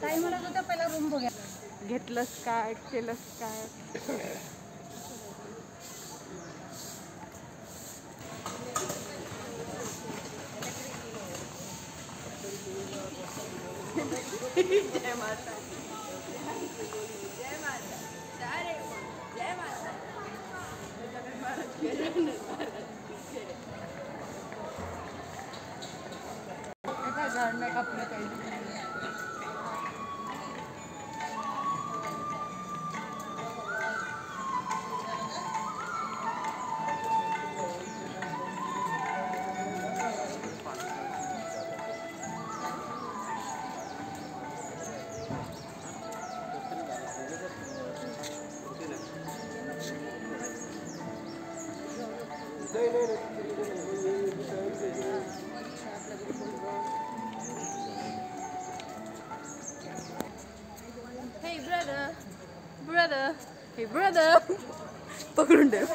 ताई म्हणत होत्या पहिला रूम बघा घेतलंस काय केलंस काय? जय माता जय माता सारे जय माता झाड नाही कापलं काही Hey brother, brother, hey brother. Pakurunda.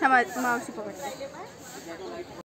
Tama, mausi pa